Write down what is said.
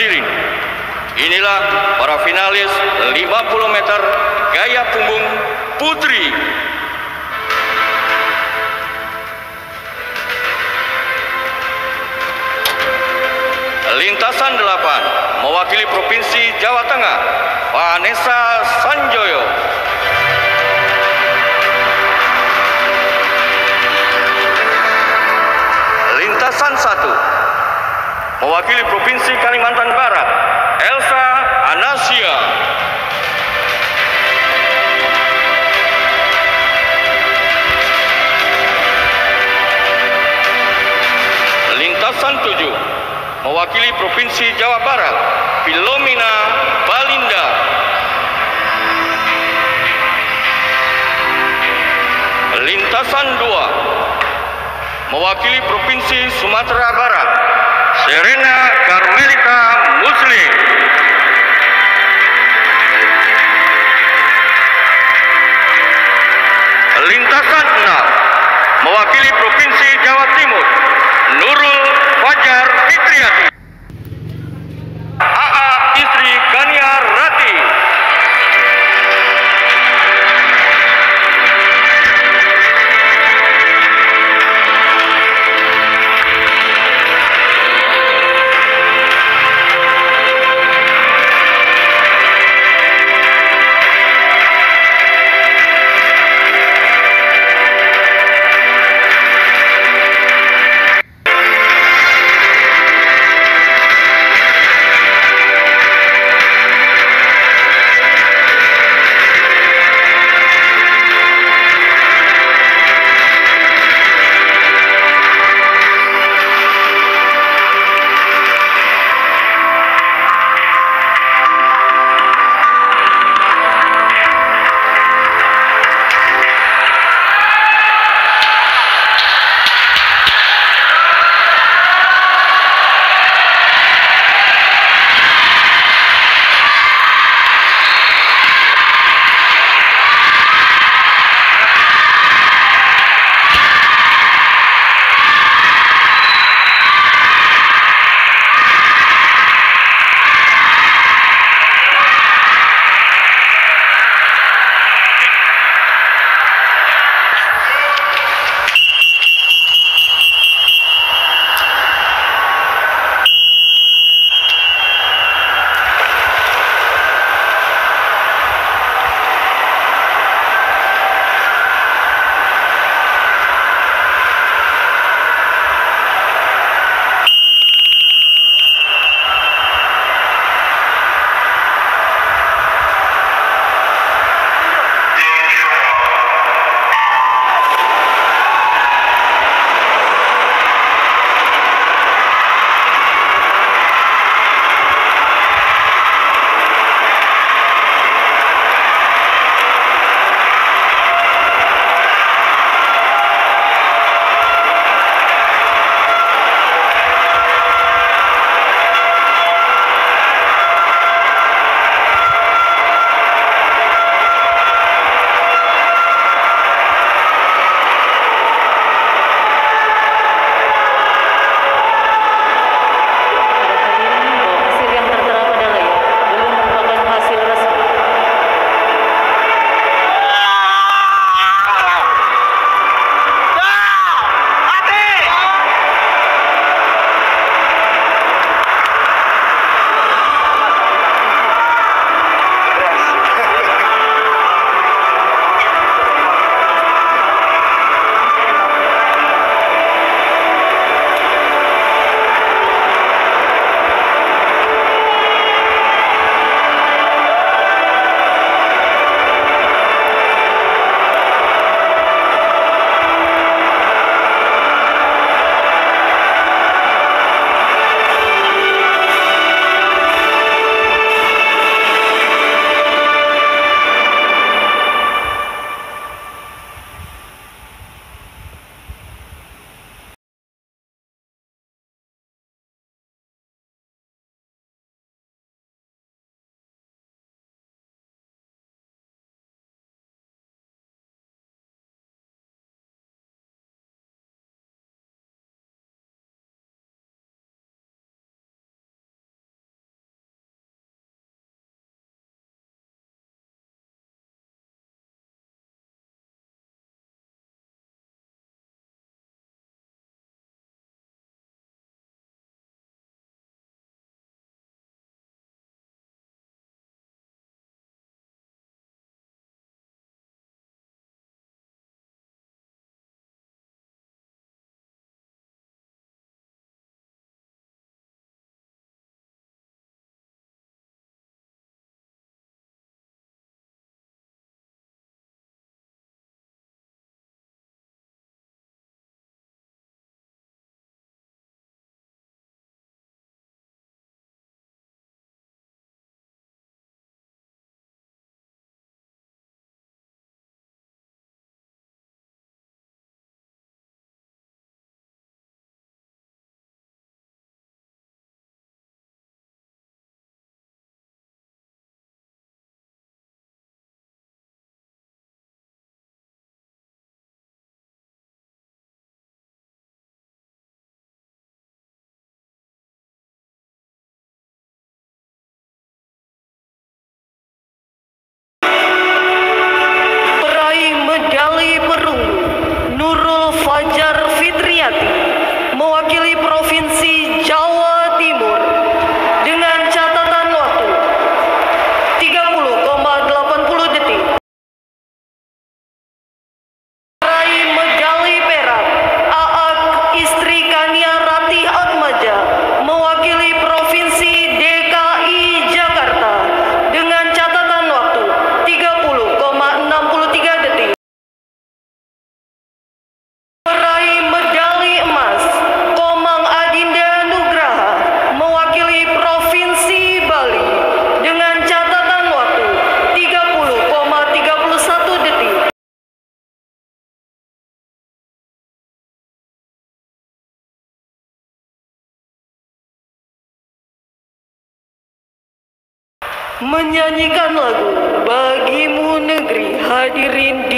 Hadirin, inilah para finalis 50 meter gaya punggung putri. Lintasan 8 mewakili Provinsi Jawa Tengah, Vanessa Sanjoyo. Lintasan 1 mewakili Provinsi Kalimantan Barat, Elsa Anasia. Lintasan 7 mewakili Provinsi Jawa Barat, Filomena Balinda. Lintasan 2 mewakili Provinsi Sumatera Barat, Serena Carmelita Muslim. Lintasan 6 mewakili Provinsi Jawa Timur, Nurul Fajar Fitriati. Menyanyikan lagu bagimu negeri. Hadirin